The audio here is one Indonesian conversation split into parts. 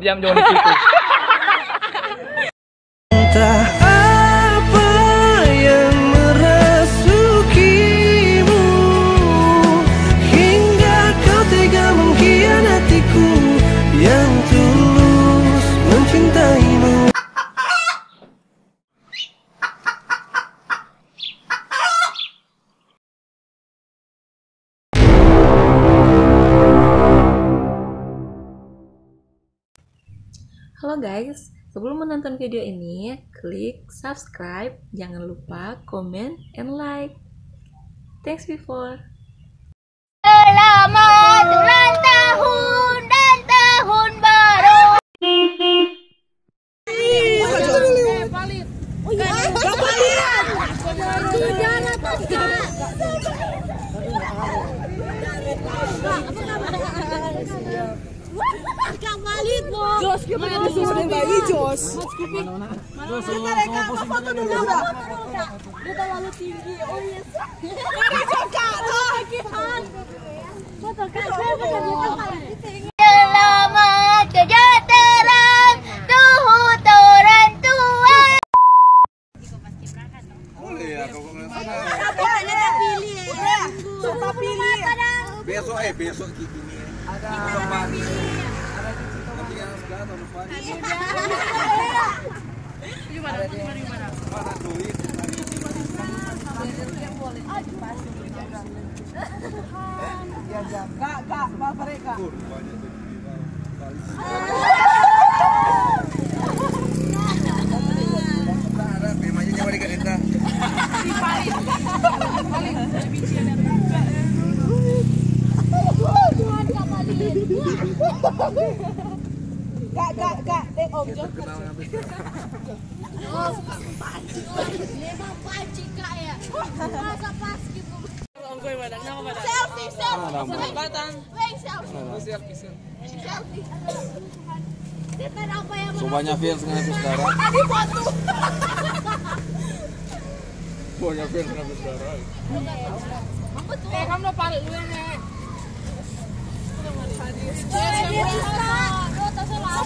Jangan di situ. Halo guys, sebelum menonton video ini, klik subscribe, jangan lupa comment and like. Thanks before. Selamat ulang tahun dan tahun baru. Jos, kita masuk sudah bayi Jos. Dia terlalu tinggi. Oh yes. Ini juga lagi kan. Foto kan saya Selamat sejahtera Tuhu tua. Ini pilih? Siapa pilih? Besok eh besok gini. Ada. Nanti sebelah tahun depan. Mana duit? Kak, kak, bapak mereka. Kur, banyak duit. Ada temanya nyawa di kereta. Kak, om Jos. Kenal habis. Selfie, selfie. Weng, selfie. Banyak fans sekarang. Tadi foto. Banyak fans dengan habis sekarang. Eh, kamu lo paling lu yang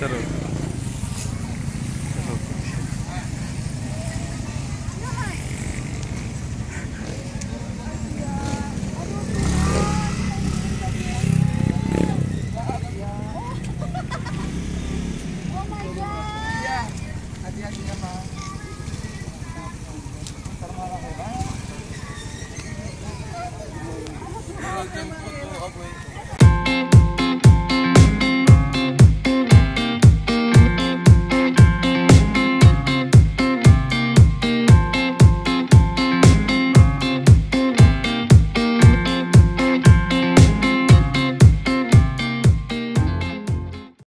seru Terima kasih.